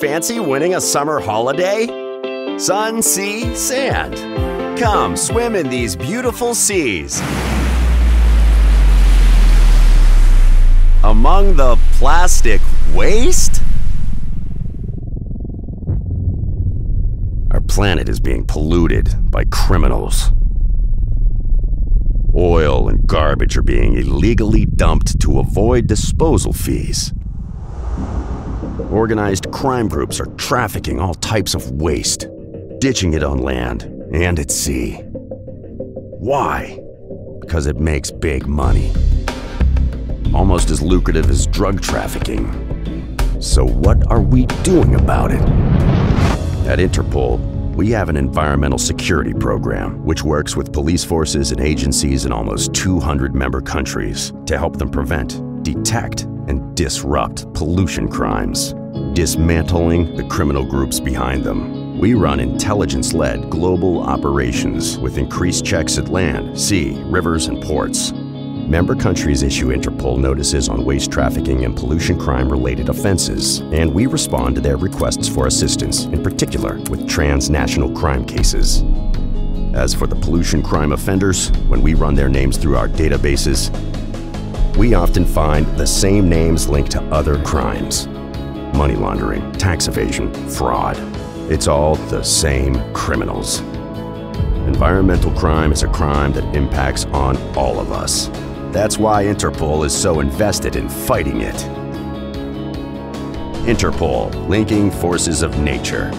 Fancy winning a summer holiday? Sun, sea, sand. Come swim in these beautiful seas. Among the plastic waste? Our planet is being polluted by criminals. Oil and garbage are being illegally dumped to avoid disposal fees. Organized crime groups are trafficking all types of waste, ditching it on land and at sea. Why? Because it makes big money. Almost as lucrative as drug trafficking. So, what are we doing about it? At Interpol, we have an environmental security program which works with police forces and agencies in almost 200 member countries to help them prevent, detect, and disrupt pollution crimes, dismantling the criminal groups behind them. We run intelligence led global operations with increased checks at land, sea, rivers, and ports. Member countries issue Interpol notices on waste trafficking and pollution crime related offenses, and we respond to their requests for assistance, in particular with transnational crime cases. As for the pollution crime offenders, when we run their names through our databases, we often find the same names linked to other crimes money laundering, tax evasion, fraud. It's all the same criminals. Environmental crime is a crime that impacts on all of us. That's why Interpol is so invested in fighting it. Interpol, linking forces of nature.